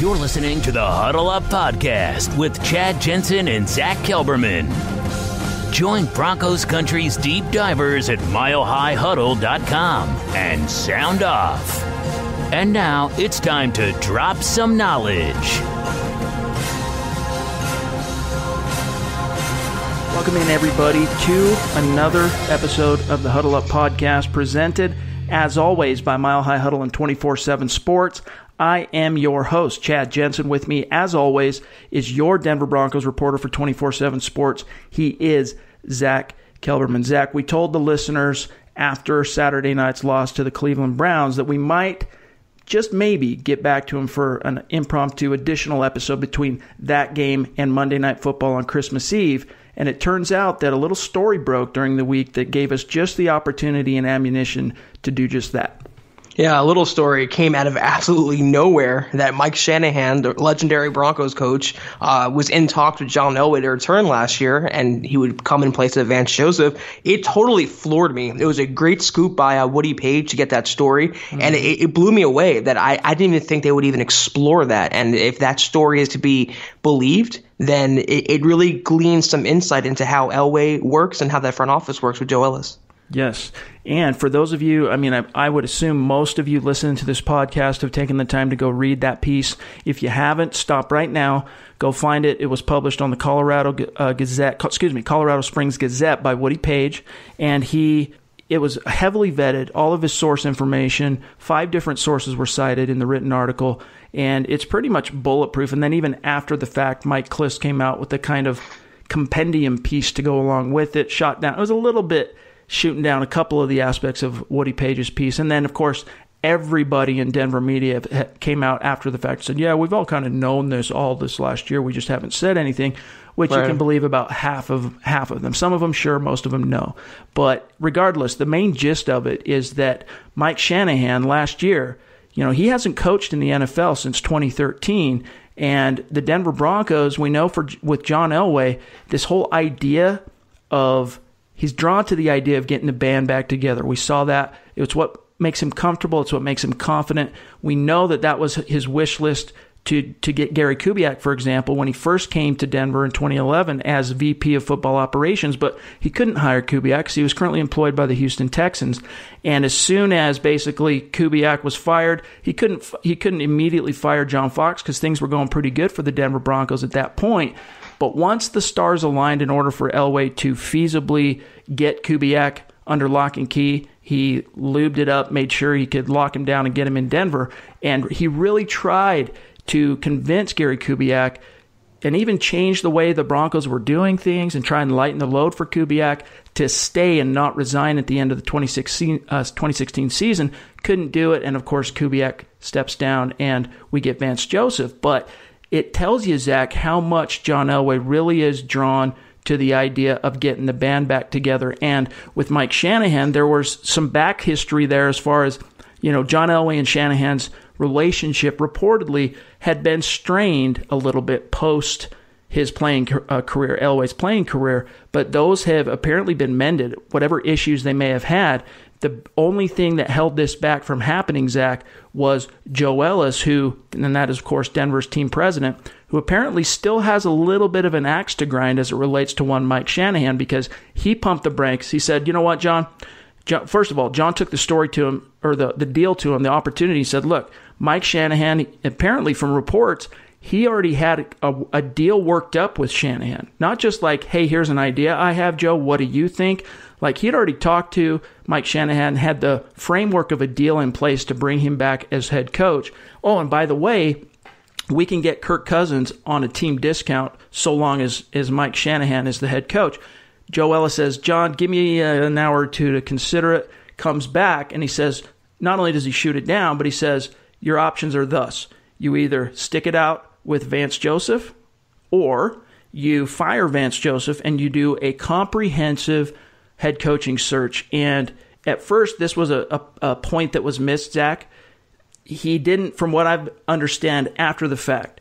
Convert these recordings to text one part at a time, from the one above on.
You're listening to the Huddle Up Podcast with Chad Jensen and Zack Kelberman. Join Broncos Country's deep divers at milehighhuddle.com and sound off. And now it's time to drop some knowledge. Welcome in, everybody, to another episode of the Huddle Up Podcast, presented, as always, by Mile High Huddle and 24 7 Sports. I am your host, Chad Jensen. With me, as always, is your Denver Broncos reporter for 24 7 Sports. He is Zack Kelberman. Zack, we told the listeners after Saturday night's loss to the Cleveland Browns that we might just maybe get back to him for an impromptu additional episode between that game and Monday Night Football on Christmas Eve. And it turns out that a little story broke during the week that gave us just the opportunity and ammunition to do just that. Yeah, a little story came out of absolutely nowhere that Mike Shanahan, the legendary Broncos coach, uh, was in talks with John Elway to return last year, and he would come in place of Vance Joseph. It totally floored me. It was a great scoop by uh, Woody Paige to get that story, mm-hmm. and it, it, blew me away that I, I didn't even think they would even explore that. And if that story is to be believed, then it, it really gleans some insight into how Elway works and how that front office works with Joe Ellis. Yes. And for those of you, I mean, I, I, would assume most of you listening to this podcast have taken the time to go read that piece. If you haven't, stop right now. Go find it. It was published on the Colorado uh, Gazette, excuse me, Colorado Springs Gazette by Woody Paige. And he, it was heavily vetted, all of his source information. Five different sources were cited in the written article. And it's pretty much bulletproof. And then even after the fact, Mike Klis came out with a kind of compendium piece to go along with it, shot down. It was a little bit shooting down a couple of the aspects of Woody Paige's piece. And then, of course, everybody in Denver media came out after the fact and said, "Yeah, we've all kind of known this all this last year. We just haven't said anything." Which right. you can believe about half of half of them. Some of them sure, most of them no. But regardless, the main gist of it is that Mike Shanahan last year, you know, he hasn't coached in the NFL since 2013, and the Denver Broncos, we know for with John Elway, this whole idea of he's drawn to the idea of getting the band back together. We saw that. It's what makes him comfortable. It's what makes him confident. We know that that was his wish list to to get Gary Kubiak, for example, when he first came to Denver in 2011 as VP of Football Operations, but he couldn't hire Kubiak because he was currently employed by the Houston Texans. And as soon as basically Kubiak was fired, he couldn't he couldn't immediately fire John Fox because things were going pretty good for the Denver Broncos at that point. But once the stars aligned in order for Elway to feasibly get Kubiak under lock and key, he lubed it up, made sure he could lock him down and get him in Denver. And he really tried to convince Gary Kubiak and even change the way the Broncos were doing things and try and lighten the load for Kubiak to stay and not resign at the end of the 2016, uh, 2016 season. Couldn't do it. And of course, Kubiak steps down and we get Vance Joseph. But it tells you, Zack, how much John Elway really is drawn to the idea of getting the band back together. And with Mike Shanahan, there was some back history there as far as, you know, John Elway and Shanahan's relationship reportedly had been strained a little bit post his playing uh, career, Elway's playing career, but those have apparently been mended, whatever issues they may have had. The only thing that held this back from happening, Zack, was Joe Ellis, who, and that is, of course, Denver's team president, who apparently still has a little bit of an axe to grind as it relates to one Mike Shanahan because he pumped the brakes. He said, You know what, John? John first of all, John took the story to him, or the, the deal to him, the opportunity. He said, Look, Mike Shanahan, apparently from reports, he already had a, a, deal worked up with Shanahan. Not just like, hey, here's an idea I have, Joe. What do you think? Like he'd already talked to Mike Shanahan, had the framework of a deal in place to bring him back as head coach. Oh, and by the way, we can get Kirk Cousins on a team discount so long as, as Mike Shanahan is the head coach. Joe Ellis says, John, give me uh, an hour or two to consider it. Comes back and he says, not only does he shoot it down, but he says, your options are thus. You either stick it out with Vance Joseph or you fire Vance Joseph and you do a comprehensive head coaching search. And at first, this was a, a, a point that was missed, Zack. He didn't, from what I understand after the fact,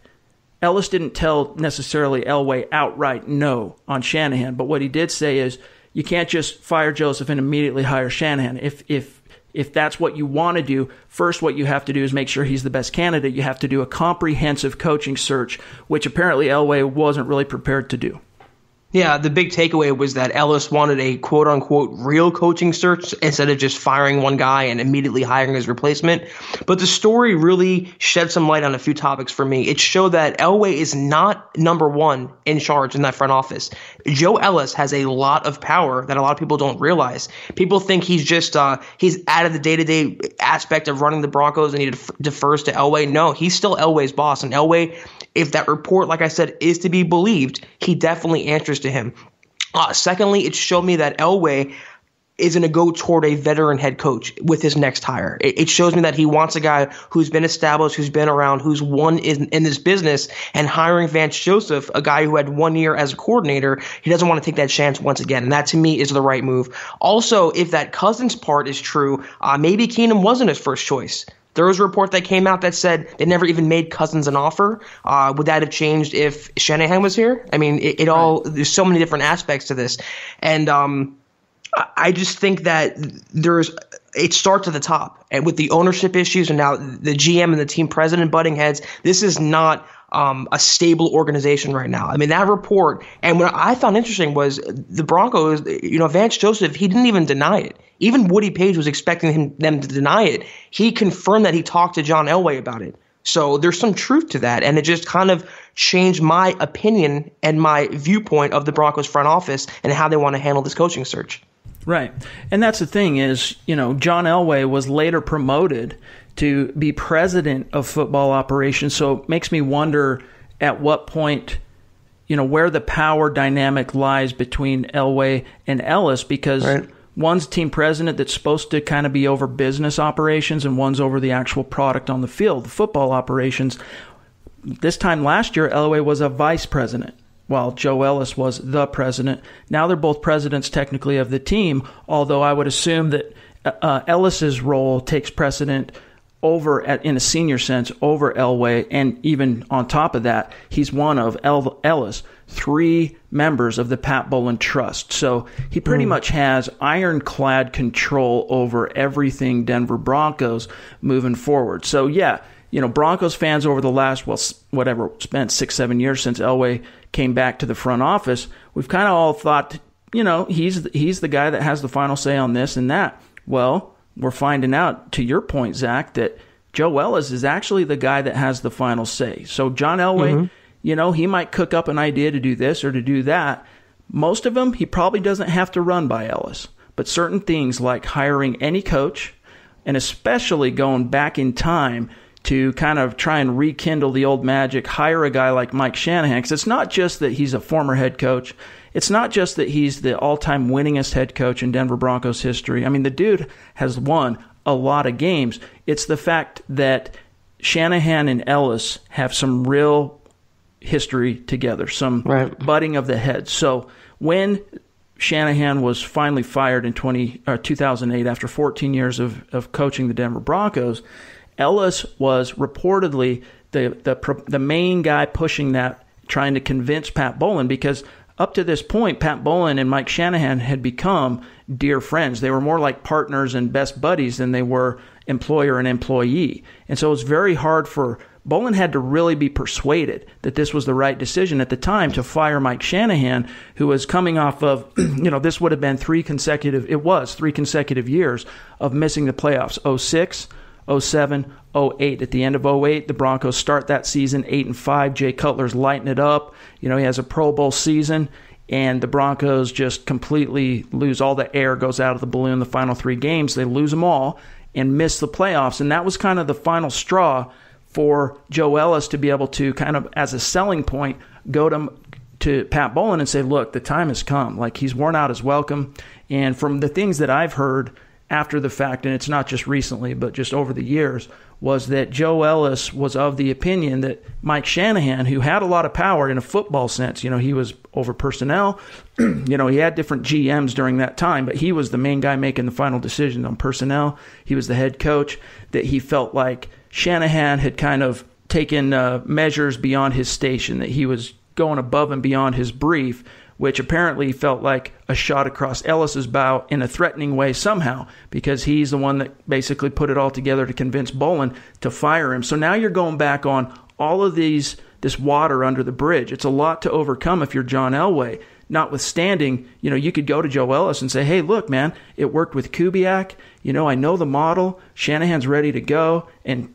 Ellis didn't tell necessarily Elway outright no on Shanahan, but what he did say is you can't just fire Joseph and immediately hire Shanahan. If if if that's what you want to do, first what you have to do is make sure he's the best candidate. You have to do a comprehensive coaching search, which apparently Elway wasn't really prepared to do. Yeah, the big takeaway was that Ellis wanted a quote unquote real coaching search instead of just firing one guy and immediately hiring his replacement. But the story really shed some light on a few topics for me. It showed that Elway is not number one in charge in that front office. Joe Ellis has a lot of power that a lot of people don't realize. People think he's just uh, he's out of the day to day aspect of running the Broncos and he defers to Elway. No, he's still Elway's boss, and Elway if that report, like I said, is to be believed, he definitely answers to him. Uh, secondly, it showed me that Elway is going to go toward a veteran head coach with his next hire. It, it, shows me that he wants a guy who's been established, who's been around, who's won in, in this business, and hiring Vance Joseph, a guy who had one year as a coordinator, he doesn't want to take that chance once again. And that to me is the right move. Also, if that Cousins part is true, uh, maybe Keenum wasn't his first choice. There was a report that came out that said they never even made Cousins an offer. Uh, would that have changed if Shanahan was here? I mean, it, it all there's so many different aspects to this, and um, I just think that there's it starts at the top, and with the ownership issues, and now the GM and the team president butting heads. This is not um, a stable organization right now. I mean, that report, and what I found interesting was the Broncos, you know, Vance Joseph, he didn't even deny it. Even Woody Paige was expecting him, them to deny it. He confirmed that he talked to John Elway about it. So there's some truth to that. And it just kind of changed my opinion and my viewpoint of the Broncos front office and how they want to handle this coaching search. Right. And that's the thing is, you know, John Elway was later promoted to be president of football operations. So it makes me wonder at what point, you know, where the power dynamic lies between Elway and Ellis because right. one's team president that's supposed to kind of be over business operations and one's over the actual product on the field, the football operations. This time last year, Elway was a vice president while Joe Ellis was the president. Now they're both presidents technically of the team, although I would assume that uh, Ellis's role takes precedent over at, in a senior sense over Elway, and even on top of that, he's one of El- Ellis three members of the Pat Bowlen Trust. So he pretty mm. much has ironclad control over everything Denver Broncos moving forward. So yeah, you know Broncos fans over the last well whatever spent six seven years since Elway came back to the front office, we've kind of all thought you know he's he's the guy that has the final say on this and that. Well we're finding out, to your point, Zack, that Joe Ellis is actually the guy that has the final say. So John Elway, mm-hmm. you know, he might cook up an idea to do this or to do that. Most of them, he probably doesn't have to run by Ellis. But certain things like hiring any coach, and especially going back in time to kind of try and rekindle the old magic, hire a guy like Mike Shanahan. Because it's not just that he's a former head coach, it's not just that he's the all time winningest head coach in Denver Broncos history. I mean, the dude has won a lot of games. It's the fact that Shanahan and Ellis have some real history together, some right. butting of the heads. So when Shanahan was finally fired in 20, uh, 2008 after 14 years of, of coaching the Denver Broncos, Ellis was reportedly the, the, the main guy pushing that, trying to convince Pat Bowlen because up to this point, Pat Bowlen and Mike Shanahan had become dear friends. They were more like partners and best buddies than they were employer and employee. And so it was very hard for Bowlen had to really be persuaded that this was the right decision at the time to fire Mike Shanahan, who was coming off of, you know, this would have been three consecutive, it was three consecutive years of missing the playoffs 06, 07, 08. At the end of 08, the Broncos start that season 8 and 5. Jay Cutler's lighting it up. You know, he has a Pro Bowl season, and the Broncos just completely lose. All the air goes out of the balloon the final three games. They lose them all and miss the playoffs. And that was kind of the final straw for Joe Ellis to be able to kind of, as a selling point, go to to Pat Bowlen and say, look, the time has come. Like he's worn out his welcome. And from the things that I've heard after the fact, and it's not just recently, but just over the years, was that Joe Ellis was of the opinion that Mike Shanahan, who had a lot of power in a football sense, you know, he was over personnel, you know, he had different GMs during that time, but he was the main guy making the final decision on personnel. He was the head coach, that he felt like Shanahan had kind of taken uh, measures beyond his station, that he was going above and beyond his brief which apparently felt like a shot across Ellis's bow in a threatening way somehow, because he's the one that basically put it all together to convince Bowlen to fire him. So now you're going back on all of these this water under the bridge. It's a lot to overcome if you're John Elway. Notwithstanding, you know, you could go to Joe Ellis and say, "Hey, look, man, it worked with Kubiak. You know, I know the model. Shanahan's ready to go." And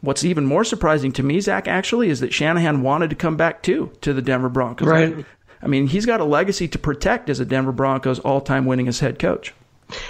what's even more surprising to me, Zack, actually, is that Shanahan wanted to come back too to the Denver Broncos. Right. I mean, he's got a legacy to protect as a Denver Broncos all-time winningest head coach.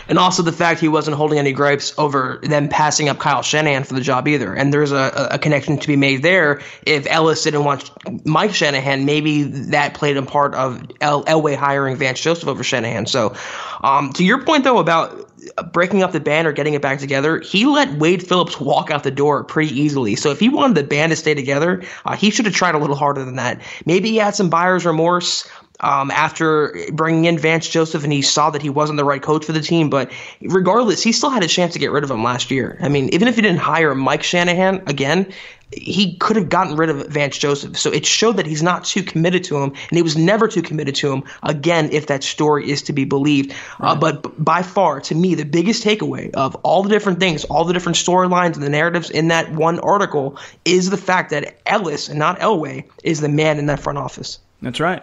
And also the fact he wasn't holding any gripes over them passing up Kyle Shanahan for the job either. And there's a, a connection to be made there. If Ellis didn't want Mike Shanahan, maybe that played a part of El- Elway hiring Vance Joseph over Shanahan. So, um, to your point though about breaking up the band or getting it back together, he let Wade Phillips walk out the door pretty easily. So if he wanted the band to stay together, uh, he should have tried a little harder than that. Maybe he had some buyer's remorse um, after bringing in Vance Joseph and he saw that he wasn't the right coach for the team. But regardless, he still had a chance to get rid of him last year. I mean, even if he didn't hire Mike Shanahan again, he could have gotten rid of Vance Joseph. So it showed that he's not too committed to him, and he was never too committed to him, again, if that story is to be believed. Uh, right. Uh, but by far, to me, the biggest takeaway of all the different things, all the different storylines and the narratives in that one article is the fact that Ellis, and not Elway, is the man in that front office. That's right.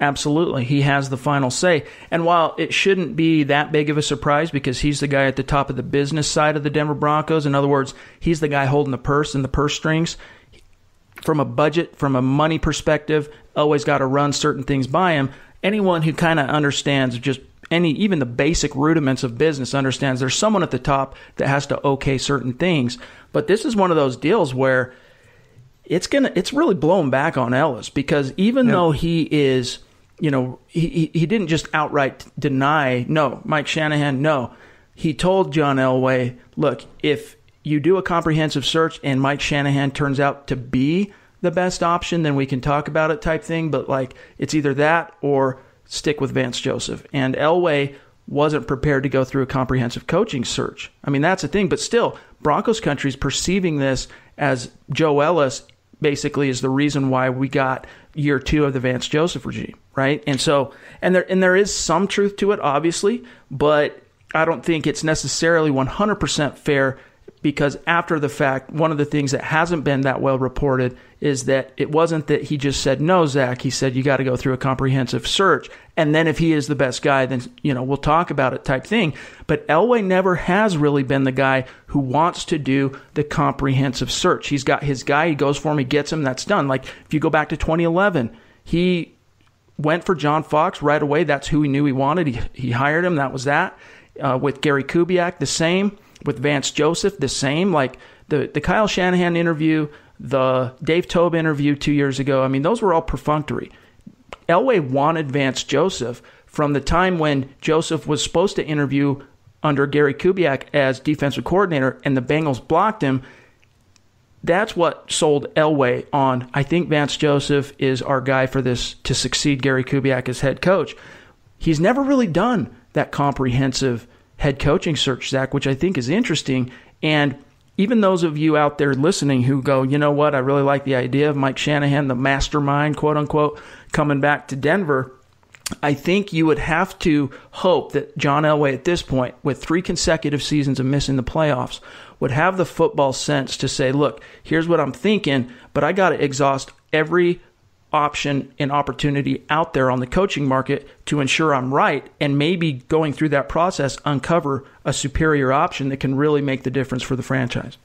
Absolutely. He has the final say. And while it shouldn't be that big of a surprise because he's the guy at the top of the business side of the Denver Broncos, in other words, he's the guy holding the purse and the purse strings. From a budget, from a money perspective, always got to run certain things by him. Anyone who kind of understands just any, even the basic rudiments of business understands there's someone at the top that has to okay certain things. But this is one of those deals where it's gonna, it's really blowing back on Ellis because even yeah. though he is you know, he, he didn't just outright deny, no, Mike Shanahan, no. He told John Elway, look, if you do a comprehensive search and Mike Shanahan turns out to be the best option, then we can talk about it type thing. But like, it's either that or stick with Vance Joseph. And Elway wasn't prepared to go through a comprehensive coaching search. I mean, that's the thing. But still, Broncos country is perceiving this as Joe Ellis basically is the reason why we got year two of the Vance Joseph regime, right? And so, and there and there is some truth to it, obviously, but I don't think it's necessarily 100% fair because after the fact, one of the things that hasn't been that well reported is that it wasn't that he just said no, Zack. He said you got to go through a comprehensive search, and then if he is the best guy, then you know we'll talk about it type thing. But Elway never has really been the guy who wants to do the comprehensive search. He's got his guy. He goes for him. He gets him. That's done. Like if you go back to 2011, he went for John Fox right away. That's who he knew he wanted. He he hired him. That was that. Uh, with Gary Kubiak, the same with Vance Joseph, the same. Like the the Kyle Shanahan interview, the Dave Toub interview two years ago. I mean, those were all perfunctory. Elway wanted Vance Joseph from the time when Joseph was supposed to interview under Gary Kubiak as defensive coordinator, and the Bengals blocked him. That's what sold Elway on. I think Vance Joseph is our guy for this to succeed Gary Kubiak as head coach. He's never really done that comprehensive head coaching search, Zack, which I think is interesting. And even those of you out there listening who go, you know what, I really like the idea of Mike Shanahan, the mastermind, quote unquote, coming back to Denver. I think you would have to hope that John Elway, at this point, with three consecutive seasons of missing the playoffs, would have the football sense to say, look, here's what I'm thinking, but I got to exhaust every option and opportunity out there on the coaching market to ensure I'm right and maybe going through that process uncover a superior option that can really make the difference for the franchise.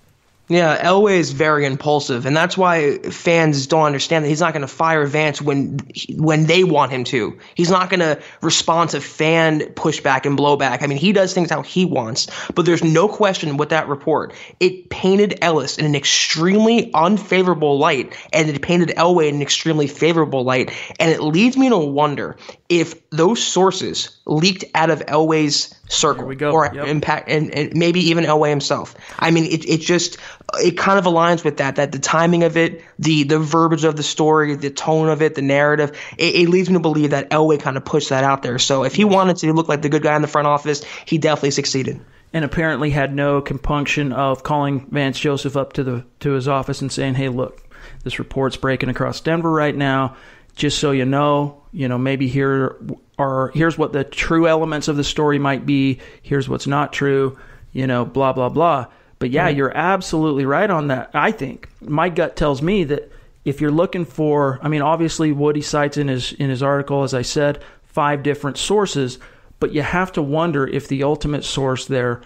Yeah, Elway is very impulsive, and that's why fans don't understand that he's not going to fire Vance when when they want him to. He's not going to respond to fan pushback and blowback. I mean, he does things how he wants. But there's no question with that report, it painted Ellis in an extremely unfavorable light, and it painted Elway in an extremely favorable light. And it leads me to wonder if those sources leaked out of Elway's circle we go. or yep. impact and, and, maybe even Elway himself. I mean, it, it just it kind of aligns with that that the timing of it, the the verbiage of the story, the tone of it, the narrative, it, it leads me to believe that Elway kind of pushed that out there. So if he wanted to look like the good guy in the front office, he definitely succeeded. And apparently had no compunction of calling Vance Joseph up to the to his office and saying, "Hey, look, this report's breaking across Denver right now just so you know, you know, maybe here are here's what the true elements of the story might be. Here's what's not true. You know, blah blah blah. But yeah, mm-hmm. you're absolutely right on that. I think my gut tells me that if you're looking for, I mean, obviously Woody cites in his in his article, as I said, five different sources, but you have to wonder if the ultimate source there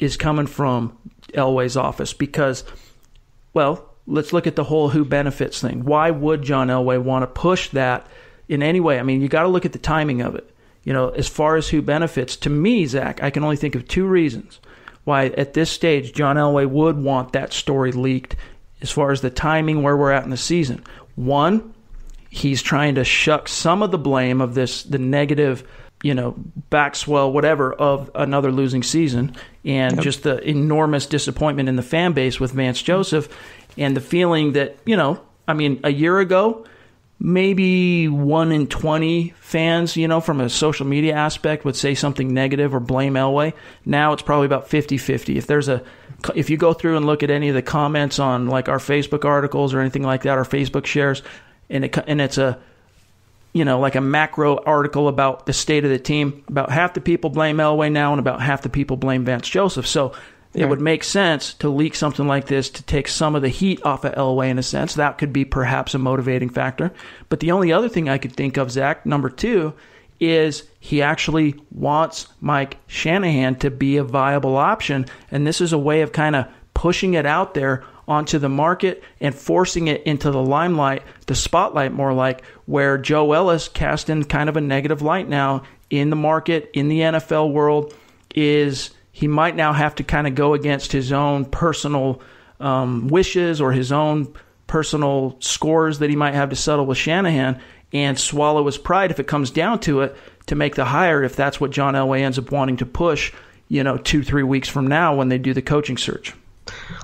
is coming from Elway's office because, well, let's look at the whole who benefits thing. Why would John Elway want to push that in any way? I mean, you got to look at the timing of it. You know, as far as who benefits, to me, Zack, I can only think of two reasons why at this stage John Elway would want that story leaked as far as the timing where we're at in the season. One, he's trying to shuck some of the blame of this the negative you know backswell whatever of another losing season and yep. just the enormous disappointment in the fan base with Vance Joseph and the feeling that you know I mean a year ago maybe 1 in 20 fans you know from a social media aspect would say something negative or blame Elway now it's probably about 50-50 if there's a if you go through and look at any of the comments on like our Facebook articles or anything like that our Facebook shares and it and it's a you know like a macro article about the state of the team. About half the people blame Elway now, and about half the people blame Vance Joseph. So it would make sense to leak something like this to take some of the heat off of Elway in a sense. That could be perhaps a motivating factor. But the only other thing I could think of, Zack, number two, is he actually wants Mike Shanahan to be a viable option. And this is a way of kind of pushing it out there onto the market and forcing it into the limelight, the spotlight more like, where Joe Ellis cast in kind of a negative light now in the market, in the NFL world, is he might now have to kind of go against his own personal um, wishes or his own personal scores that he might have to settle with Shanahan and swallow his pride if it comes down to it to make the hire if that's what John Elway ends up wanting to push, you know, two, three weeks from now when they do the coaching search.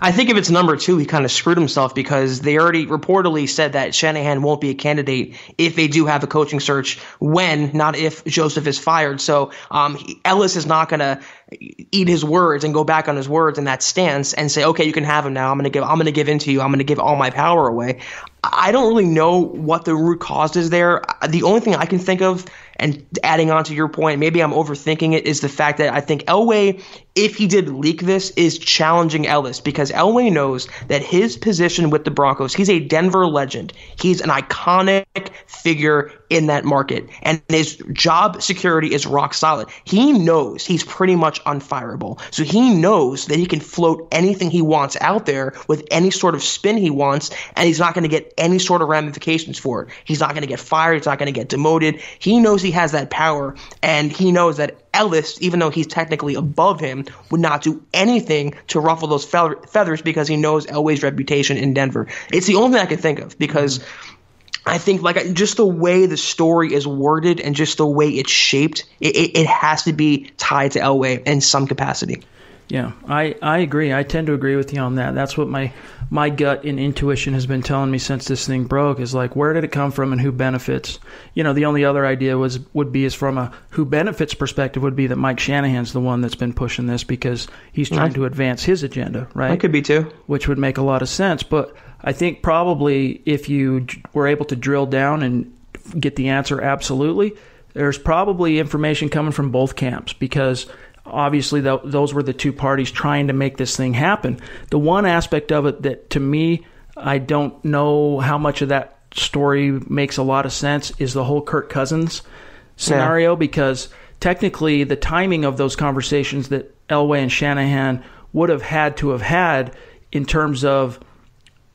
I think if it's number two, he kind of screwed himself because they already reportedly said that Shanahan won't be a candidate if they do have a coaching search when, not if Joseph is fired. So um, he, Ellis is not going to eat his words and go back on his words in that stance and say, okay, you can have him now. I'm going to give, I'm going to give in to you. I'm going to give all my power away. I don't really know what the root cause is there. The only thing I can think of and adding on to your point, maybe I'm overthinking it, is the fact that I think Elway, if he did leak this, is challenging Ellis because Elway knows that his position with the Broncos, he's a Denver legend. He's an iconic figure in that market, and his job security is rock solid. He knows he's pretty much unfireable. So he knows that he can float anything he wants out there with any sort of spin he wants, and he's not going to get any sort of ramifications for it. He's not going to get fired. He's not going to get demoted. He knows he has that power, and he knows that Ellis, even though he's technically above him, would not do anything to ruffle those feathers because he knows Elway's reputation in Denver. It's the only thing I can think of because. I think like just the way the story is worded and just the way it's shaped, it, it, it has to be tied to Elway in some capacity. Yeah, I, I agree. I tend to agree with you on that. That's what my my gut and intuition has been telling me since this thing broke is like where did it come from and who benefits? You know, the only other idea was would be is from a who benefits perspective would be that Mike Shanahan's the one that's been pushing this because he's trying to advance his agenda, right? That could be too. Which would make a lot of sense, but I think probably if you were able to drill down and get the answer absolutely, there's probably information coming from both camps because obviously th- those were the two parties trying to make this thing happen. The one aspect of it that to me, I don't know how much of that story makes a lot of sense is the whole Kirk Cousins scenario yeah. because technically the timing of those conversations that Elway and Shanahan would have had to have had in terms of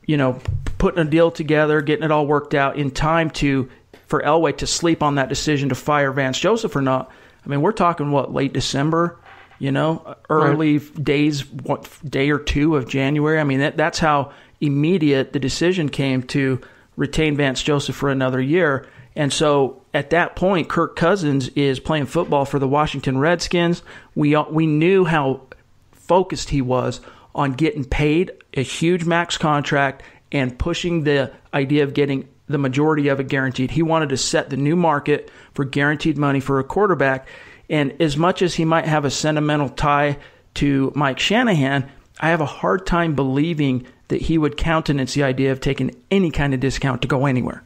you know, putting a deal together, getting it all worked out in time to for Elway to sleep on that decision to fire Vance Joseph or not. I mean, we're talking what late December, you know, early right. days, what day or two of January. I mean, that, that's how immediate the decision came to retain Vance Joseph for another year. And so at that point, Kirk Cousins is playing football for the Washington Redskins. We we knew how focused he was on getting paid a huge max contract and pushing the idea of getting the majority of it guaranteed. He wanted to set the new market for guaranteed money for a quarterback. And as much as he might have a sentimental tie to Mike Shanahan, I have a hard time believing that he would countenance the idea of taking any kind of discount to go anywhere.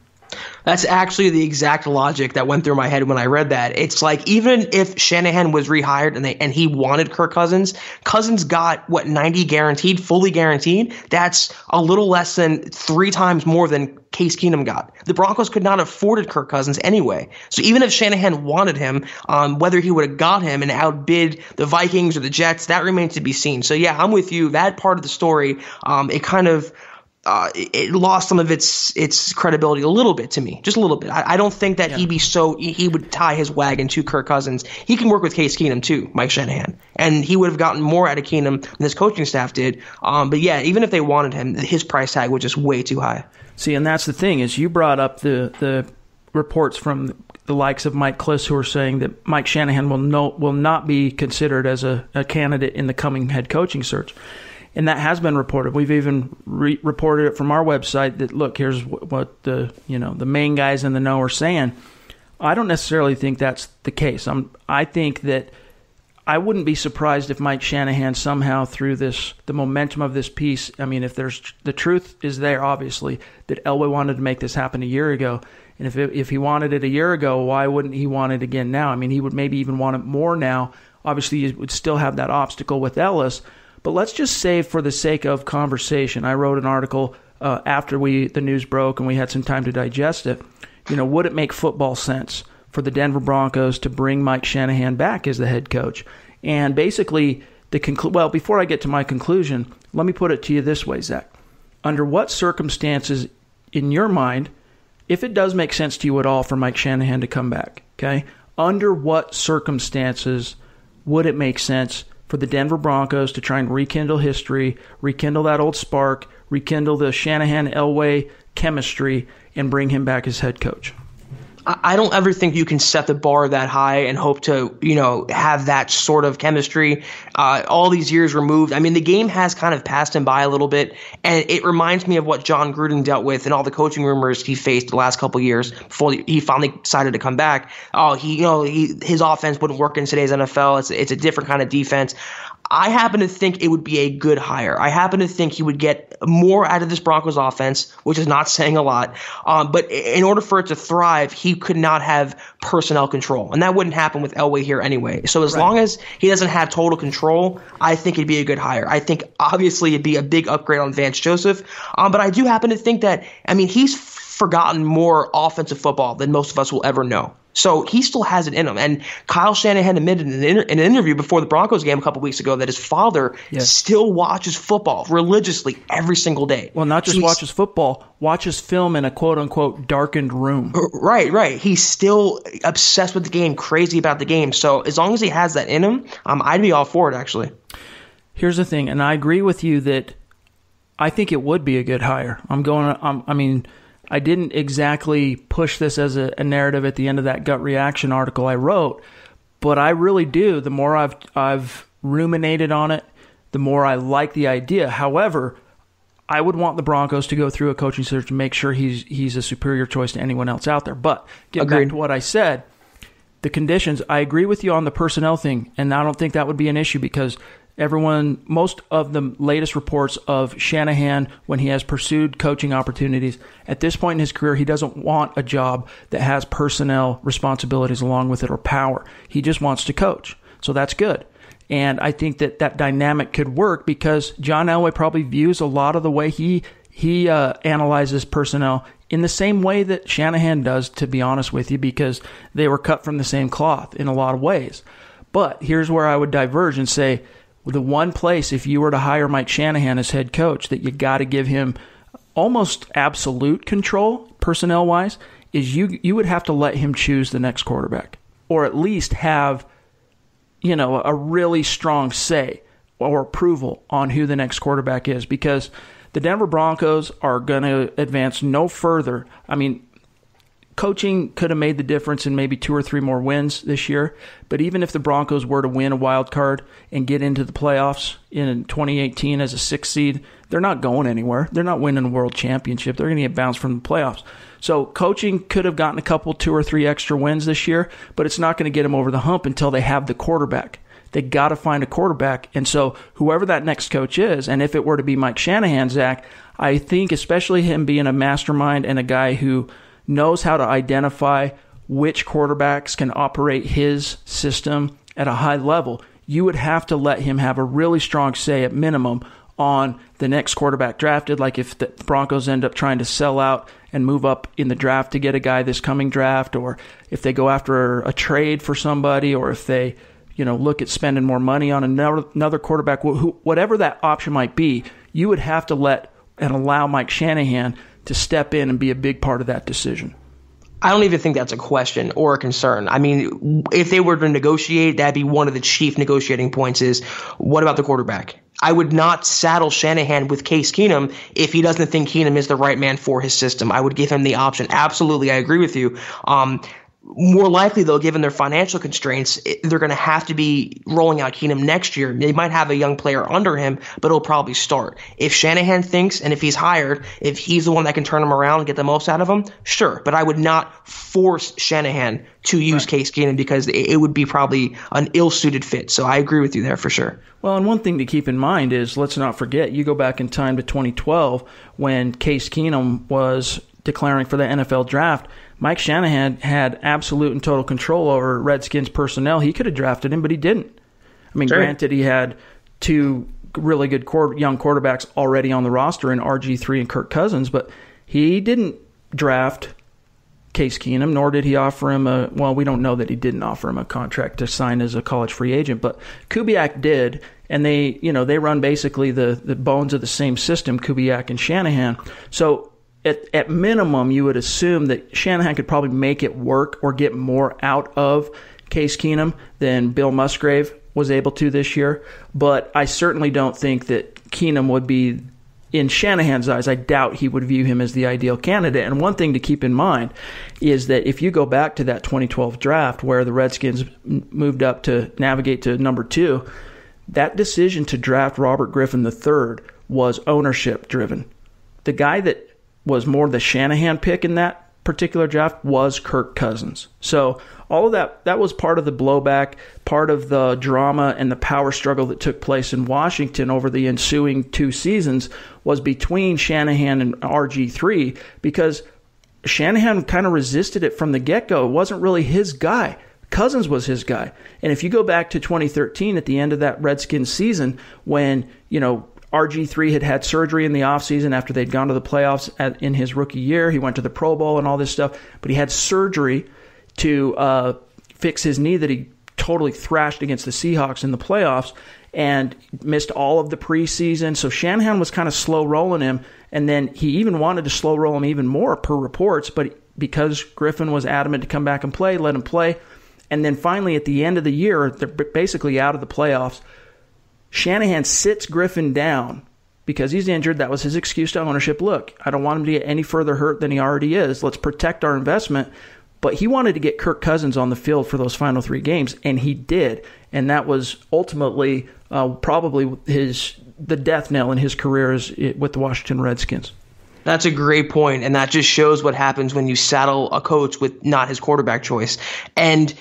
That's actually the exact logic that went through my head when I read that. It's like even if Shanahan was rehired and they and he wanted Kirk Cousins, Cousins got what 90 guaranteed, fully guaranteed. That's a little less than three times more than Case Keenum got. The Broncos could not have afforded Kirk Cousins anyway. So even if Shanahan wanted him, um, whether he would have got him and outbid the Vikings or the Jets, that remains to be seen. So yeah, I'm with you. That part of the story, um, it kind of uh, it lost some of its its credibility a little bit to me, just a little bit. I, I don't think that yeah. he'd be so he would tie his wagon to Kirk Cousins. He can work with Case Keenum too, Mike Shanahan, and he would have gotten more out of Keenum than his coaching staff did. Um, but yeah, even if they wanted him, his price tag was just way too high. See, and that's the thing is you brought up the the reports from the likes of Mike Klis who are saying that Mike Shanahan will no will not be considered as a, a candidate in the coming head coaching search and that has been reported. We've even re- reported it from our website that look, here's what the you know the main guys in the know are saying. I don't necessarily think that's the case. I'm, I think that I wouldn't be surprised if Mike Shanahan somehow through this the momentum of this piece. I mean, if there's the truth is there, obviously that Elway wanted to make this happen a year ago, and if it, if he wanted it a year ago, why wouldn't he want it again now? I mean, he would maybe even want it more now. Obviously, he would still have that obstacle with Ellis, but let's just say, for the sake of conversation, I wrote an article uh, after we the news broke and we had some time to digest it. You know, would it make football sense for the Denver Broncos to bring Mike Shanahan back as the head coach? And basically, the conclu- well, before I get to my conclusion, let me put it to you this way, Zack. Under what circumstances, in your mind, if it does make sense to you at all for Mike Shanahan to come back, okay? Under what circumstances would it make sense for the Denver Broncos to try and rekindle history, rekindle that old spark, rekindle the Shanahan Elway chemistry, and bring him back as head coach? I don't ever think you can set the bar that high and hope to, you know, have that sort of chemistry. Uh, all these years removed. I mean, the game has kind of passed him by a little bit, and it reminds me of what Jon Gruden dealt with and all the coaching rumors he faced the last couple years before he finally decided to come back. Oh, he, you know, he, his offense wouldn't work in today's NFL. It's it's a different kind of defense. I happen to think it would be a good hire. I happen to think he would get more out of this Broncos offense, which is not saying a lot. Um, but in order for it to thrive, he could not have personnel control, and that wouldn't happen with Elway here anyway. So as right. long as he doesn't have total control, I think it'd be a good hire. I think obviously it'd be a big upgrade on Vance Joseph, um, but I do happen to think that I mean he's forgotten more offensive football than most of us will ever know. So he still has it in him. And Kyle Shanahan admitted in an, inter- in an interview before the Broncos game a couple weeks ago that his father yes. still watches football religiously every single day. Well, not just He's, watches football, watches film in a quote unquote darkened room. Right, right. He's still obsessed with the game, crazy about the game. So as long as he has that in him, um, I'd be all for it, actually. Here's the thing, and I agree with you that I think it would be a good hire. I'm going, I'm, I mean, I didn't exactly push this as a, a, narrative at the end of that gut reaction article I wrote, but I really do. The more I've I've ruminated on it, the more I like the idea. However, I would want the Broncos to go through a coaching search to make sure he's he's a superior choice to anyone else out there. But get Agreed. back to what I said. The conditions, I agree with you on the personnel thing, and I don't think that would be an issue because everyone, most of the latest reports of Shanahan when he has pursued coaching opportunities. At this point in his career, he doesn't want a job that has personnel responsibilities along with it or power. He just wants to coach. So that's good. And I think that that dynamic could work because John Elway probably views a lot of the way he he uh, analyzes personnel in the same way that Shanahan does, to be honest with you, because they were cut from the same cloth in a lot of ways. But here's where I would diverge and say the one place, if you were to hire Mike Shanahan as head coach, that you got to give him almost absolute control, personnel wise, is you you would have to let him choose the next quarterback, or at least have, you know, a really strong say or approval on who the next quarterback is, because the Denver Broncos are going to advance no further. I mean, coaching could have made the difference in maybe two or three more wins this year. But even if the Broncos were to win a wild card and get into the playoffs in 2018 as a sixth seed, they're not going anywhere. They're not winning a world championship. They're going to get bounced from the playoffs. So coaching could have gotten a couple, two or three extra wins this year, but it's not going to get them over the hump until they have the quarterback. They got to find a quarterback. And so whoever that next coach is, and if it were to be Mike Shanahan, Zack, I think especially him being a mastermind and a guy who knows how to identify which quarterbacks can operate his system at a high level, you would have to let him have a really strong say at minimum on the next quarterback drafted. Like if the Broncos end up trying to sell out and move up in the draft to get a guy this coming draft, or if they go after a trade for somebody, or if they, you know, look at spending more money on another, another quarterback, whatever that option might be, you would have to let and allow Mike Shanahan to step in and be a big part of that decision. I don't even think that's a question or a concern. I mean, if they were to negotiate, that'd be one of the chief negotiating points is what about the quarterback? I would not saddle Shanahan with Case Keenum if he doesn't think Keenum is the right man for his system. I would give him the option. Absolutely, I agree with you. Um, more likely, though, given their financial constraints, they're going to have to be rolling out Keenum next year. They might have a young player under him, but he'll probably start. If Shanahan thinks, and if he's hired, if he's the one that can turn him around and get the most out of him, sure. But I would not force Shanahan to use right. Case Keenum because it would be probably an ill-suited fit. So I agree with you there for sure. Well, and one thing to keep in mind is let's not forget you go back in time to 2012 when Case Keenum was declaring for the NFL draft Mike Shanahan had absolute and total control over Redskins personnel. He could have drafted him, but he didn't. I mean, sure. granted, he had two really good young quarterbacks already on the roster in RG3 and Kirk Cousins, but he didn't draft Case Keenum, nor did he offer him a. Well, we don't know that he didn't offer him a contract to sign as a college free agent, but Kubiak did, and they, you know, they run basically the the bones of the same system, Kubiak and Shanahan. So at, at minimum, you would assume that Shanahan could probably make it work or get more out of Case Keenum than Bill Musgrave was able to this year. But I certainly don't think that Keenum would be, in Shanahan's eyes, I doubt he would view him as the ideal candidate. And one thing to keep in mind is that if you go back to that 2012 draft where the Redskins moved up to navigate to number two, that decision to draft Robert Griffin III was ownership driven. The guy that was more the Shanahan pick in that particular draft was Kirk Cousins. So all of that that was part of the blowback, part of the drama and the power struggle that took place in Washington over the ensuing two seasons was between Shanahan and RG3 because Shanahan kind of resisted it from the get-go. It wasn't really his guy. Cousins was his guy. And if you go back to 2013 at the end of that Redskins season when, you know, RG3 had had surgery in the offseason after they'd gone to the playoffs at, in his rookie year. He went to the Pro Bowl and all this stuff, but he had surgery to uh, fix his knee that he totally thrashed against the Seahawks in the playoffs and missed all of the preseason. So Shanahan was kind of slow rolling him, and then he even wanted to slow roll him even more per reports, but because Griffin was adamant to come back and play, let him play. And then finally, at the end of the year, they're basically out of the playoffs. Shanahan sits Griffin down because he's injured. That was his excuse to ownership. Look, I don't want him to get any further hurt than he already is. Let's protect our investment. But he wanted to get Kirk Cousins on the field for those final three games, and he did. And that was ultimately uh, probably his the death knell in his career is with the Washington Redskins. That's a great point, and that just shows what happens when you saddle a coach with not his quarterback choice. And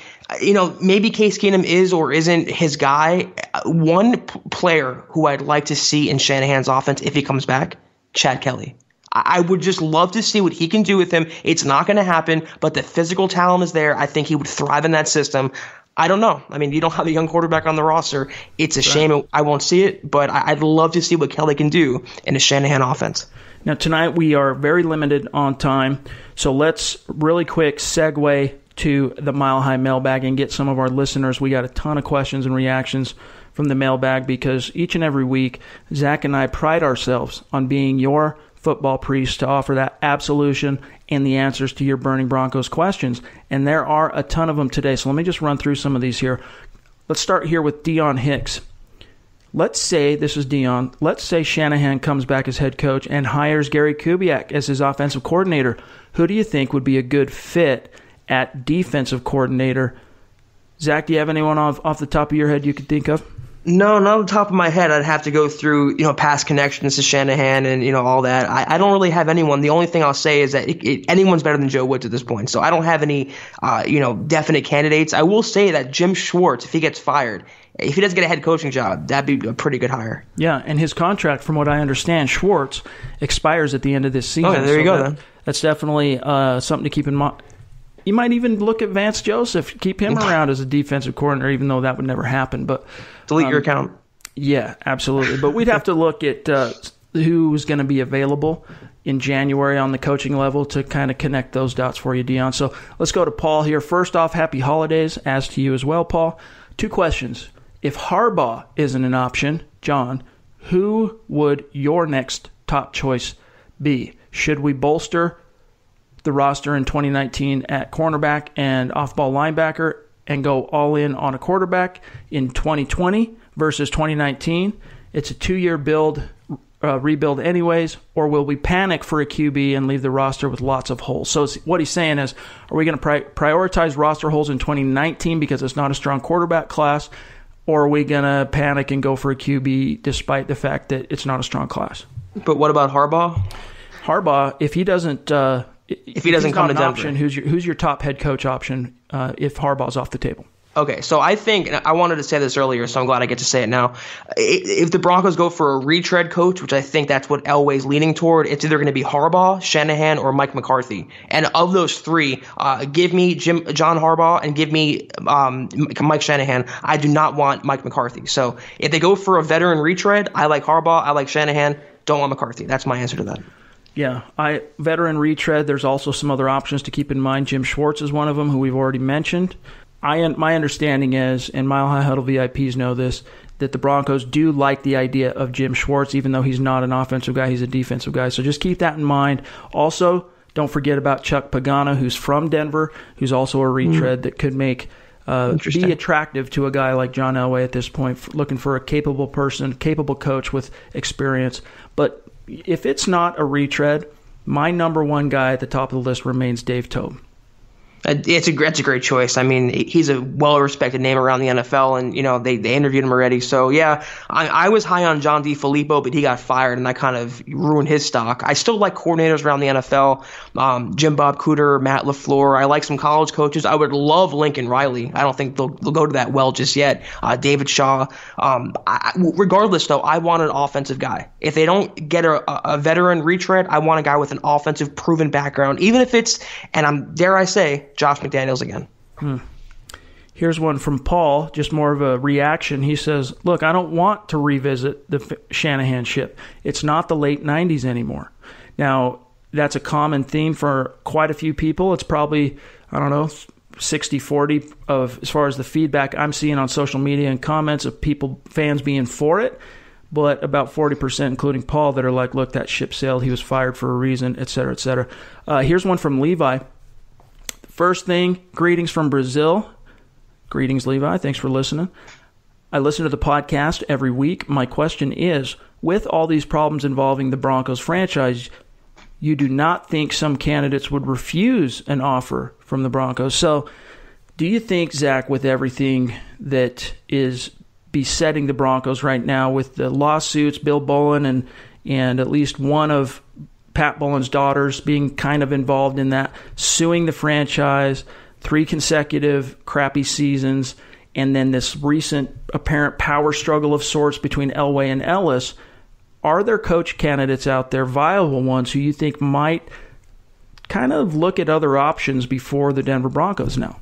you know, maybe Case Keenum is or isn't his guy. One p- player who I'd like to see in Shanahan's offense if he comes back, Chad Kelly. I would just love to see what he can do with him. It's not going to happen, but the physical talent is there. I think he would thrive in that system. I don't know. I mean, you don't have a young quarterback on the roster. It's a right. shame I won't see it, but I'd love to see what Kelly can do in a Shanahan offense. Now, tonight we are very limited on time, so let's really quick segue to the Mile High mailbag and get some of our listeners. We got a ton of questions and reactions from the mailbag because each and every week, Zack and I pride ourselves on being your football priest to offer that absolution and the answers to your Burning Broncos questions. And there are a ton of them today. So let me just run through some of these here. Let's start here with Dion Hicks. Let's say, this is Dion, let's say Shanahan comes back as head coach and hires Gary Kubiak as his offensive coordinator. Who do you think would be a good fit at defensive coordinator. Zack, do you have anyone off, off the top of your head you could think of? No, not on the top of my head. I'd have to go through, you know, past connections to Shanahan and, you know, all that. I, I don't really have anyone. The only thing I'll say is that it, it, anyone's better than Joe Woods at this point. So I don't have any, uh, you know, definite candidates. I will say that Jim Schwartz, if he gets fired, if he doesn't get a head coaching job, that'd be a pretty good hire. Yeah, and his contract, from what I understand, Schwartz expires at the end of this season. Oh, there you so go. That, then that's definitely uh, something to keep in mind. You might even look at Vance Joseph, keep him around as a defensive coordinator, even though that would never happen. But delete um, your account. Yeah, absolutely. But we'd have to look at uh, who's going to be available in January on the coaching level to kind of connect those dots for you, Dion. So let's go to Paul here. First off, happy holidays, as to you as well, Paul. Two questions. If Harbaugh isn't an option, John, who would your next top choice be? Should we bolster the roster in 2019 at cornerback and off ball linebacker and go all in on a quarterback in 2020 versus 2019? It's a two year build uh, rebuild anyways, or will we panic for a QB and leave the roster with lots of holes? So what he's saying is, are we going to pri- prioritize roster holes in 2019 because it's not a strong quarterback class, or are we going to panic and go for a QB despite the fact that it's not a strong class? But what about Harbaugh? Harbaugh, if he doesn't, uh, if he doesn't come to Denver, option, who's your who's your top head coach option uh, if Harbaugh's off the table? Okay, so I think I wanted to say this earlier, so I'm glad I get to say it now. If the Broncos go for a retread coach, which I think that's what Elway's leaning toward, it's either going to be Harbaugh, Shanahan, or Mike McCarthy. And of those three, uh, give me Jim, John Harbaugh, and give me um, Mike Shanahan. I do not want Mike McCarthy. So if they go for a veteran retread, I like Harbaugh, I like Shanahan. Don't want McCarthy. That's my answer to that. Yeah, I veteran retread. There's also some other options to keep in mind. Jim Schwartz is one of them, who we've already mentioned. I my understanding is, and Mile High Huddle VIPs know this, that the Broncos do like the idea of Jim Schwartz, even though he's not an offensive guy, he's a defensive guy. So just keep that in mind. Also, don't forget about Chuck Pagano, who's from Denver, who's also a retread mm. that could make uh, be attractive to a guy like John Elway at this point, looking for a capable person, capable coach with experience. But if it's not a retread, my number one guy at the top of the list remains Dave Toub. It's a it's a great choice. I mean, he's a well respected name around the NFL, and you know they, they interviewed him already. So yeah, I, I was high on John DeFilippo, but he got fired, and I kind of ruined his stock. I still like coordinators around the NFL. Um, Jim Bob Cooter, Matt LaFleur. I like some college coaches. I would love Lincoln Riley. I don't think they'll, they'll go to that well just yet. Uh, David Shaw. Um, I, regardless, though, I want an offensive guy. If they don't get a, a veteran retread, I want a guy with an offensive proven background, even if it's and I'm dare I say Josh McDaniels again. Hmm. Here's one from Paul, just more of a reaction. He says, Look, I don't want to revisit the Shanahan ship. It's not the late 90s anymore. Now, that's a common theme for quite a few people. It's probably, I don't know, 60 40 of as far as the feedback I'm seeing on social media and comments of people, fans being for it, but about 40%, including Paul, that are like, look, that ship sailed. He was fired for a reason, et cetera, et cetera. Uh, here's one from Levi. First thing, greetings from Brazil. Greetings, Levi. Thanks for listening. I listen to the podcast every week. My question is with all these problems involving the Broncos franchise, you do not think some candidates would refuse an offer from the Broncos. So, do you think, Zack, with everything that is besetting the Broncos right now, with the lawsuits, Bill Bowlen and and at least one of Pat Bowlen's daughters being kind of involved in that, suing the franchise, three consecutive crappy seasons, and then this recent apparent power struggle of sorts between Elway and Ellis. Are there coach candidates out there, viable ones, who you think might kind of look at other options before the Denver Broncos now?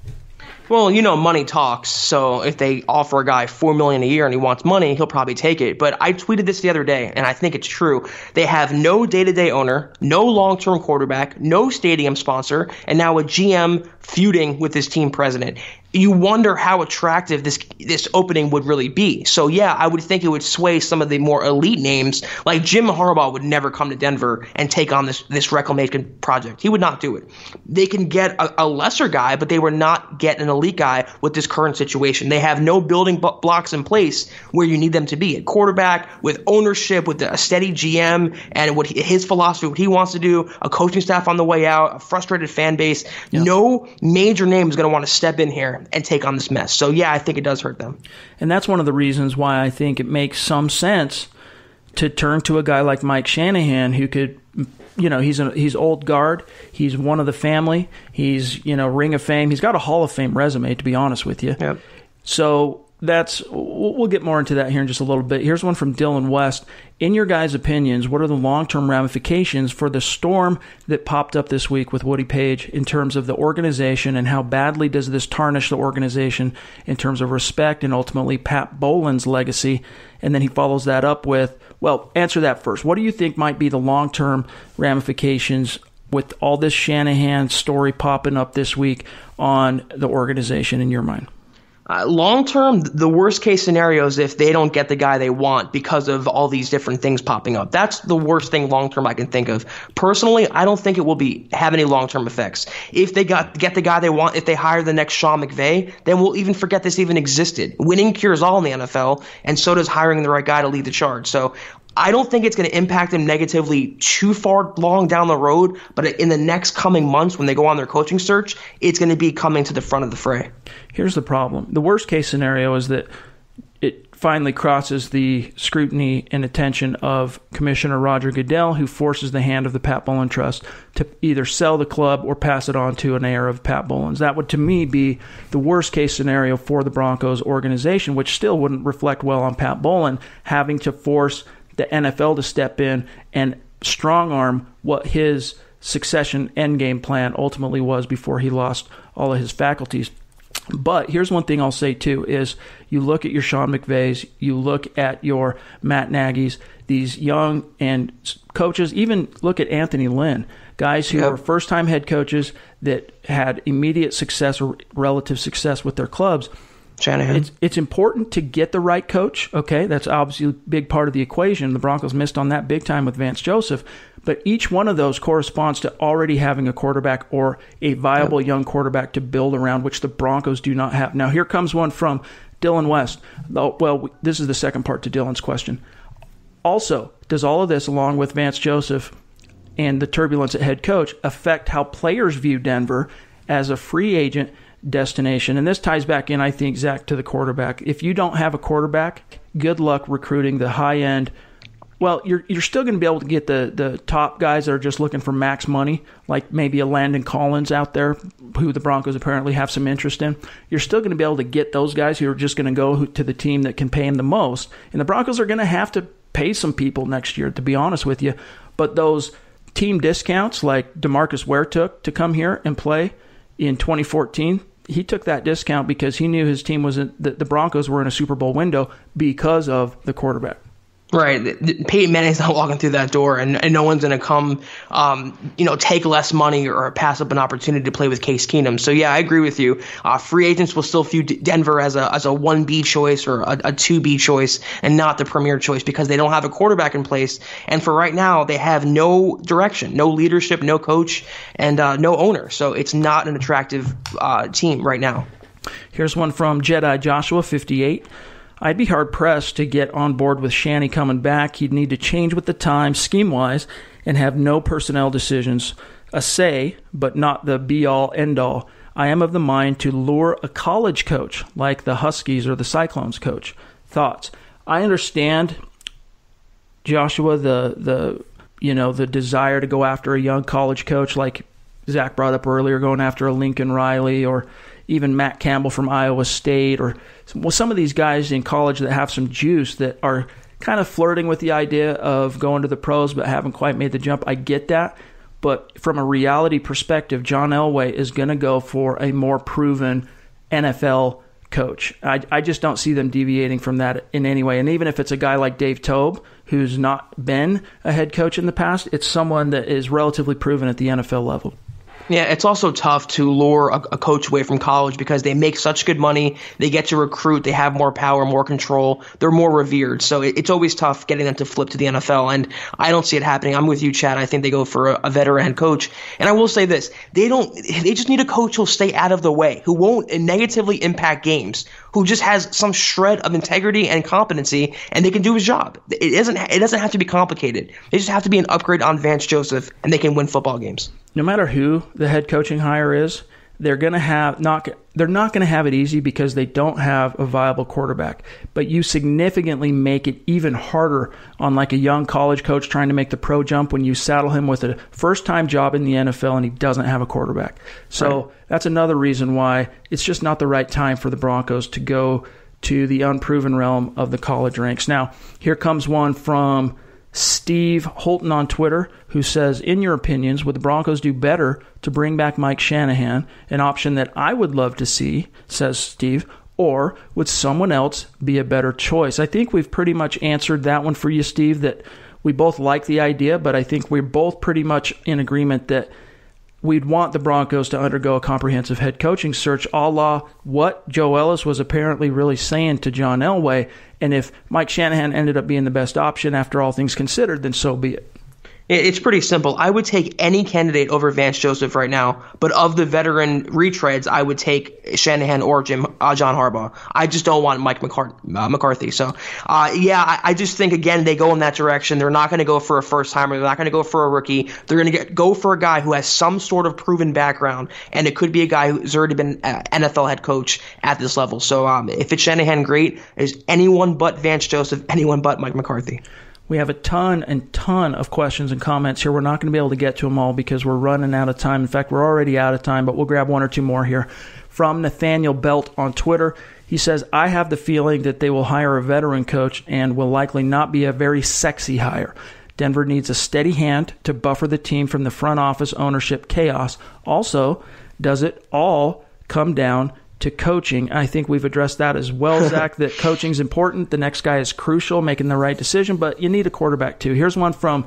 Well, you know, money talks. So if they offer a guy four million a year and he wants money, he'll probably take it. But I tweeted this the other day, and I think it's true. They have no day-to-day owner, no long-term quarterback, no stadium sponsor, and now a GM feuding with his team president you wonder how attractive this this opening would really be. So yeah, I would think it would sway some of the more elite names. Like Jim Harbaugh would never come to Denver and take on this this reclamation project. He would not do it. They can get a, a lesser guy, but they were not get an elite guy with this current situation. They have no building b- blocks in place where you need them to be. At quarterback, with ownership, with a steady GM, and what he, his philosophy, what he wants to do, a coaching staff on the way out, a frustrated fan base. No major name is going to want to step in here and take on this mess. So yeah, I think it does hurt them. And that's one of the reasons why I think it makes some sense to turn to a guy like Mike Shanahan who could you know he's a, he's old guard he's one of the family he's you know ring of fame he's got a hall of fame resume to be honest with you yep. so that's we'll get more into that here in just a little bit. Here's one from Dylan West. In your guys' opinions, what are the long-term ramifications for the storm that popped up this week with Woody Paige in terms of the organization and how badly does this tarnish the organization in terms of respect and ultimately Pat Bowlen's legacy? And then he follows that up with, well, answer that first. What do you think might be the long-term ramifications with all this Shanahan story popping up this week on the organization in your mind? Uh, long term, the worst case scenario is if they don't get the guy they want because of all these different things popping up. That's the worst thing long term I can think of. Personally, I don't think it will be have any long term effects. If they got get the guy they want, if they hire the next Sean McVay, then we'll even forget this even existed. Winning cures all in the NFL, and so does hiring the right guy to lead the charge. So I don't think it's going to impact them negatively too far long down the road, but in the next coming months when they go on their coaching search, it's going to be coming to the front of the fray. Here's the problem. The worst case scenario is that it finally crosses the scrutiny and attention of Commissioner Roger Goodell, who forces the hand of the Pat Bowlen Trust to either sell the club or pass it on to an heir of Pat Bowlen's. That would, to me, be the worst case scenario for the Broncos organization, which still wouldn't reflect well on Pat Bowlen having to force the NFL to step in and strong arm what his succession endgame plan ultimately was before he lost all of his faculties. But here's one thing I'll say too is you look at your Sean McVays, you look at your Matt Nagy's, these young and coaches, even look at Anthony Lynn, guys who yep. are first time head coaches that had immediate success or relative success with their clubs. Shanahan. It's, it's important to get the right coach. Okay, that's obviously a big part of the equation. The Broncos missed on that big time with Vance Joseph, but each one of those corresponds to already having a quarterback or a viable yep. young quarterback to build around, which the Broncos do not have. Now, here comes one from Dylan West. Well, this is the second part to Dylan's question. Also, does all of this, along with Vance Joseph and the turbulence at head coach, affect how players view Denver as a free agent? Destination. And this ties back in, I think, Zack, to the quarterback. If you don't have a quarterback, good luck recruiting the high end. Well, you're you're still going to be able to get the the top guys that are just looking for max money, like maybe a Landon Collins out there, who the Broncos apparently have some interest in. You're still going to be able to get those guys who are just going to go to the team that can pay him the most. And the Broncos are going to have to pay some people next year, to be honest with you. But those team discounts, like DeMarcus Ware took to come here and play in 2014, he took that discount because he knew his team was in, the, the Broncos were in a Super Bowl window because of the quarterback. Right. Peyton Manning's not walking through that door, and, and no one's going to come, um, you know, take less money or pass up an opportunity to play with Case Keenum. So, yeah, I agree with you. Uh, free agents will still view Denver as a as a 1B choice or a, a 2B choice and not the premier choice because they don't have a quarterback in place. And for right now, they have no direction, no leadership, no coach, and uh, no owner. So it's not an attractive uh, team right now. Here's one from Jedi Joshua 58. I'd be hard pressed to get on board with Shanny coming back. He'd need to change with the times, scheme wise, and have no personnel decisions. A say, but not the be all end all. I am of the mind to lure a college coach like the Huskies or the Cyclones coach. Thoughts? I understand, Joshua, the the you know the desire to go after a young college coach like Zack brought up earlier, going after a Lincoln Riley or even Matt Campbell from Iowa State, or well, some of these guys in college that have some juice that are kind of flirting with the idea of going to the pros but haven't quite made the jump. I get that. But from a reality perspective, John Elway is going to go for a more proven NFL coach. I, I just don't see them deviating from that in any way. And even if it's a guy like Dave Toub, who's not been a head coach in the past, it's someone that is relatively proven at the NFL level. Yeah, it's also tough to lure a, a, coach away from college because they make such good money. They get to recruit. They have more power, more control. They're more revered. So it, it's always tough getting them to flip to the NFL. And I don't see it happening. I'm with you, Chad. I think they go for a, a veteran coach. And I will say this: they don't. They just need a coach who'll stay out of the way, who won't negatively impact games, who just has some shred of integrity and competency, and they can do his job. It doesn't. It doesn't have to be complicated. They just have to be an upgrade on Vance Joseph, and they can win football games no matter who the head coaching hire is, they're going to have not they're not going to have it easy because they don't have a viable quarterback. But you significantly make it even harder on like a young college coach trying to make the pro jump when you saddle him with a first time job in the NFL and he doesn't have a quarterback. So right. that's another reason why it's just not the right time for the Broncos to go to the unproven realm of the college ranks. Now, here comes one from Steve Holton on Twitter, who says, In your opinions, would the Broncos do better to bring back Mike Shanahan, an option that I would love to see, says Steve, or would someone else be a better choice? I think we've pretty much answered that one for you, Steve, that we both like the idea, but I think we're both pretty much in agreement that we'd want the Broncos to undergo a comprehensive head coaching search, a la what Joe Ellis was apparently really saying to John Elway. And if Mike Shanahan ended up being the best option after all things considered, then so be it. It's pretty simple. I would take any candidate over Vance Joseph right now, but of the veteran retreads, I would take Shanahan or Jim uh, John Harbaugh. I just don't want Mike McCarthy. Uh, McCarthy. So, uh, yeah, I, I, just think again they go in that direction. They're not going to go for a first timer. They're not going to go for a rookie. They're going to go for a guy who has some sort of proven background, and it could be a guy who's already been NFL head coach at this level. So, um, if it's Shanahan, great. Is anyone but Vance Joseph, anyone but Mike McCarthy. We have a ton and ton of questions and comments here. We're not going to be able to get to them all because we're running out of time. In fact, we're already out of time, but we'll grab one or two more here. From Nathaniel Belt on Twitter, he says, I have the feeling that they will hire a veteran coach and will likely not be a very sexy hire. Denver needs a steady hand to buffer the team from the front office ownership chaos. Also, does it all come down to coaching. I think we've addressed that as well, Zack, that coaching is important. The next guy is crucial, making the right decision, but you need a quarterback too. Here's one from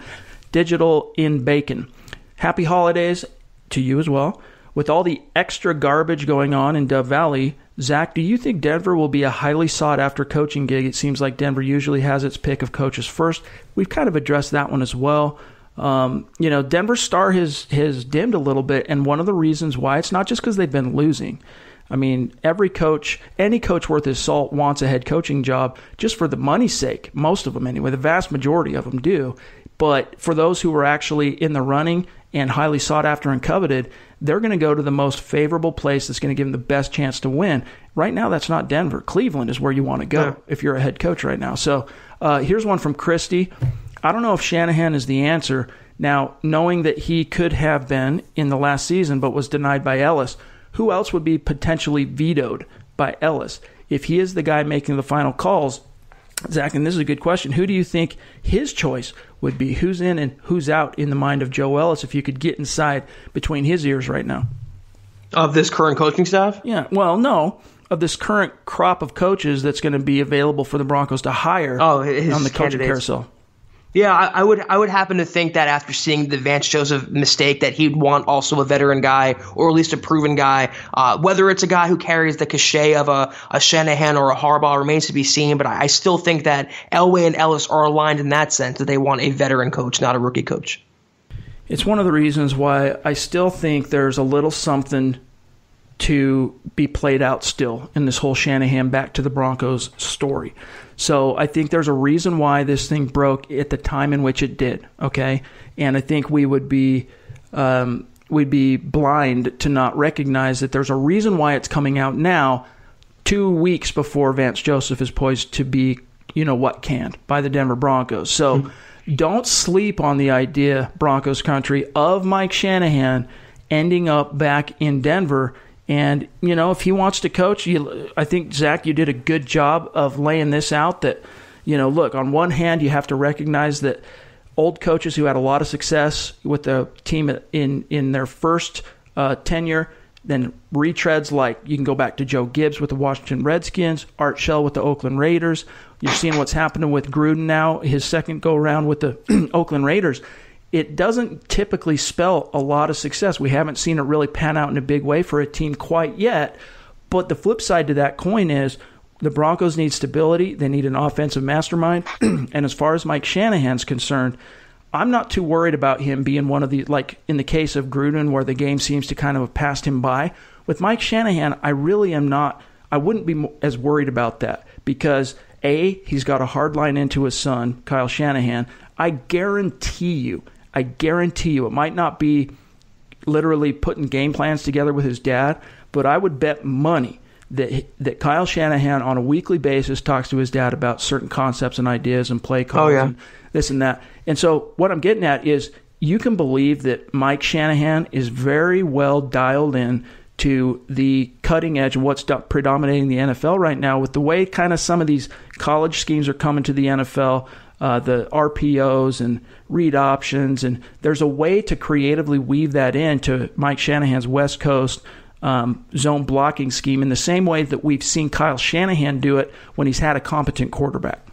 Digital in Bacon. Happy holidays to you as well. With all the extra garbage going on in Dove Valley, Zack, do you think Denver will be a highly sought after coaching gig? It seems like Denver usually has its pick of coaches first. We've kind of addressed that one as well. Um, you know, Denver's star has has dimmed a little bit, and one of the reasons why it's not just because they've been losing. I mean, every coach, any coach worth his salt wants a head coaching job just for the money's sake. Most of them, anyway. The vast majority of them do. But for those who are actually in the running and highly sought after and coveted, they're going to go to the most favorable place that's going to give them the best chance to win. Right now, that's not Denver. Cleveland is where you want to go yeah. if you're a head coach right now. So uh, here's one from Christy. I don't know if Shanahan is the answer. Now, knowing that he could have been in the last season but was denied by Ellis, who else would be potentially vetoed by Ellis? If he is the guy making the final calls, Zack, and this is a good question. Who do you think his choice would be? Who's in and who's out in the mind of Joe Ellis if you could get inside between his ears right now? Of this current coaching staff? Yeah. Well, no. Of this current crop of coaches that's going to be available for the Broncos to hire oh, on the coaching carousel. Yeah, I, I, would I would happen to think that after seeing the Vance Joseph mistake that he'd want also a veteran guy or at least a proven guy. Uh, whether it's a guy who carries the cachet of a, a Shanahan or a Harbaugh remains to be seen, but I, I still think that Elway and Ellis are aligned in that sense that they want a veteran coach, not a rookie coach. It's one of the reasons why I still think there's a little something to be played out still in this whole Shanahan back to the Broncos story. So I think there's a reason why this thing broke at the time in which it did. Okay, and I think we would be um, we'd be blind to not recognize that there's a reason why it's coming out now, two weeks before Vance Joseph is poised to be, you know what, canned by the Denver Broncos. So. Mm-hmm. Don't sleep on the idea, Broncos country, of Mike Shanahan ending up back in Denver and you know, if he wants to coach, you, I think Zack, you did a good job of laying this out. That you know, look, on one hand, you have to recognize that old coaches who had a lot of success with the team in in their first uh, tenure, then retreads like you can go back to Joe Gibbs with the Washington Redskins, Art Shell with the Oakland Raiders. You're seeing what's happening with Gruden now, his second go around with the Oakland Raiders it doesn't typically spell a lot of success. We haven't seen it really pan out in a big way for a team quite yet. But the flip side to that coin is the Broncos need stability. They need an offensive mastermind. and as far as Mike Shanahan's concerned, I'm not too worried about him being one of the, like in the case of Gruden, where the game seems to kind of have passed him by. With Mike Shanahan, I really am not, I wouldn't be as worried about that because A, he's got a hard line into his son, Kyle Shanahan. I guarantee you, I guarantee you, it might not be literally putting game plans together with his dad, but I would bet money that that Kyle Shanahan on a weekly basis talks to his dad about certain concepts and ideas and play calls oh, yeah. and this and that. And so what I'm getting at is you can believe that Mike Shanahan is very well dialed in to the cutting edge of what's predominating the NFL right now with the way kind of some of these college schemes are coming to the NFL, uh, the RPOs and read options. And there's a way to creatively weave that into Mike Shanahan's West Coast um, zone blocking scheme in the same way that we've seen Kyle Shanahan do it when he's had a competent quarterback.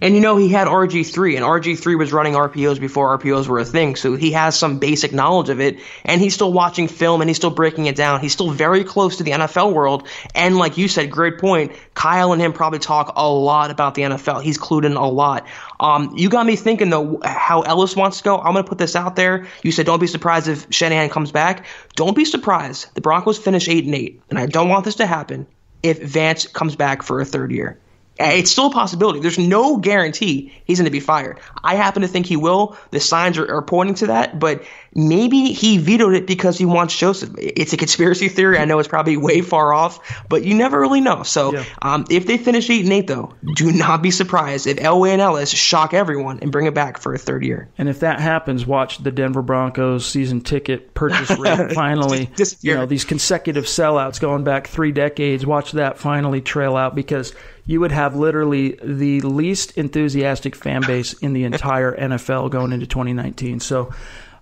And you know, he had RG3, and RG3 was running RPOs before RPOs were a thing, so he has some basic knowledge of it, and he's still watching film and he's still breaking it down. He's still very close to the NFL world, and like you said, great point. Kyle and him probably talk a lot about the NFL. He's clued in a lot. Um, you got me thinking though, how Ellis wants to go. I'm gonna put this out there. You said don't be surprised if Shanahan comes back. Don't be surprised. The Broncos finish eight and eight, and I don't want this to happen if Vance comes back for a third year. It's still a possibility. There's no guarantee he's going to be fired. I happen to think he will. The signs are, are, pointing to that, but maybe he vetoed it because he wants Joseph. It's a conspiracy theory. I know it's probably way far off, but you never really know. So yeah. um, if they finish eight and eight, though, do not be surprised if Elway and Ellis shock everyone and bring it back for a third year. And if that happens, watch the Denver Broncos season ticket purchase rate finally. you know these consecutive sellouts going back three decades. Watch that finally trail out because you would have literally the least enthusiastic fan base in the entire NFL going into 2019. So,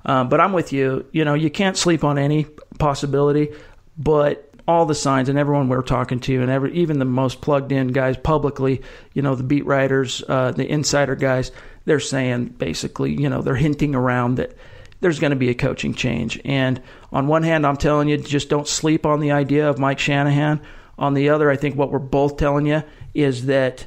uh, but I'm with you. You know, you can't sleep on any possibility, but all the signs and everyone we're talking to, and every, even the most plugged in guys publicly, you know, the beat writers, uh, the insider guys, they're saying basically, you know, they're hinting around that there's going to be a coaching change. And on one hand, I'm telling you, just don't sleep on the idea of Mike Shanahan. On the other, I think what we're both telling you is that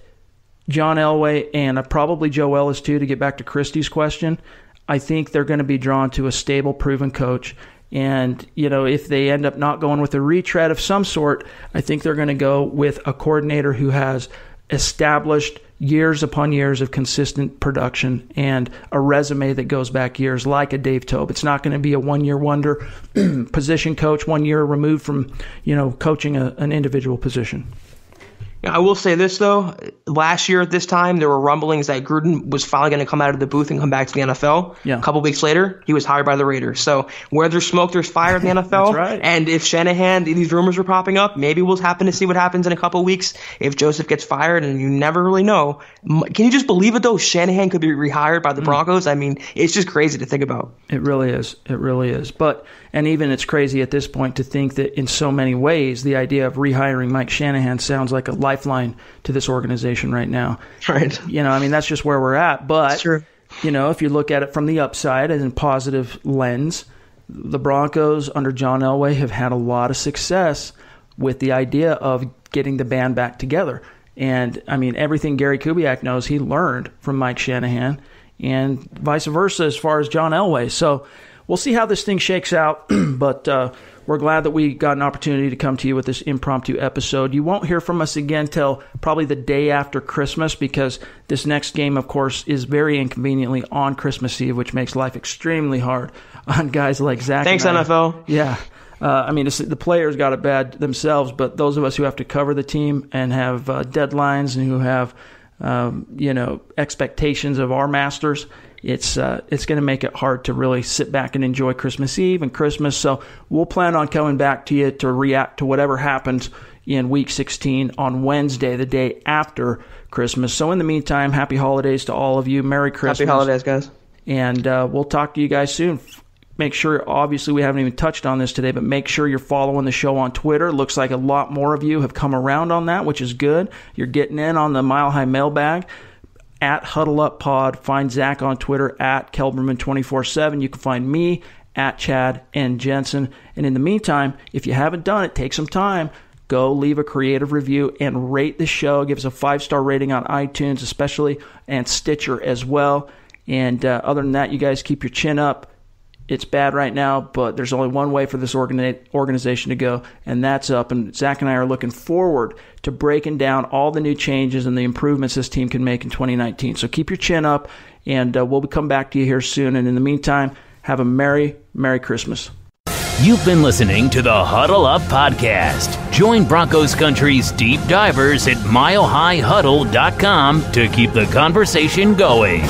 John Elway and probably Joe Ellis too, to get back to Christie's question, I think they're going to be drawn to a stable, proven coach. And, you know, if they end up not going with a retread of some sort, I think they're going to go with a coordinator who has established years upon years of consistent production and a resume that goes back years like a Dave Toub. It's not going to be a one year wonder position coach, one year removed from, you know, coaching a, an individual position. I will say this though, last year at this time there were rumblings that Gruden was finally going to come out of the booth and come back to the NFL. Yeah. A couple weeks later, he was hired by the Raiders. So where there's smoke, there's fire in the NFL. right. And if Shanahan, these rumors were popping up, maybe we'll happen to see what happens in a couple weeks if Joseph gets fired, and you never really know. Can you just believe it though? Shanahan could be rehired by the mm. Broncos. I mean, it's just crazy to think about. It really is. It really is. But and even it's crazy at this point to think that in so many ways the idea of rehiring Mike Shanahan sounds like a lifeline to this organization right now. Right. You know, I mean that's just where we're at. But you know, if you look at it from the upside and in positive lens, the Broncos under John Elway have had a lot of success with the idea of getting the band back together. And I mean, everything Gary Kubiak knows, he learned from Mike Shanahan, and vice versa as far as John Elway. So we'll see how this thing shakes out. but uh, we're glad that we got an opportunity to come to you with this impromptu episode. You won't hear from us again till probably the day after Christmas because this next game, of course, is very inconveniently on Christmas Eve, which makes life extremely hard on guys like Zack. Thanks, NFL. Yeah. Uh, I mean, the players got it bad themselves, but those of us who have to cover the team and have uh, deadlines and who have, um, you know, expectations of our masters, it's uh, it's going to make it hard to really sit back and enjoy Christmas Eve and Christmas. So we'll plan on coming back to you to react to whatever happens in week 16 on Wednesday, the day after Christmas. So in the meantime, happy holidays to all of you. Merry Christmas. Happy holidays, guys. And uh, we'll talk to you guys soon. Make sure, obviously, we haven't even touched on this today, but make sure you're following the show on Twitter. Looks like a lot more of you have come around on that, which is good. You're getting in on the Mile High mailbag at Huddle Up Pod. Find Zack on Twitter at Kelberman247. You can find me at Chad and Jensen. And in the meantime, if you haven't done it, take some time. Go leave a creative review and rate the show. Give us a five star rating on iTunes, especially, and Stitcher as well. And uh, other than that, you guys keep your chin up it's bad right now, but there's only one way for this organization to go, and that's up. And Zack and I are looking forward to breaking down all the new changes and the improvements this team can make in 2019. So keep your chin up, and uh, we'll come back to you here soon. And in the meantime, have a Merry, Merry Christmas. You've been listening to the Huddle Up Podcast. Join Broncos Country's deep divers at milehighhuddle.com to keep the conversation going.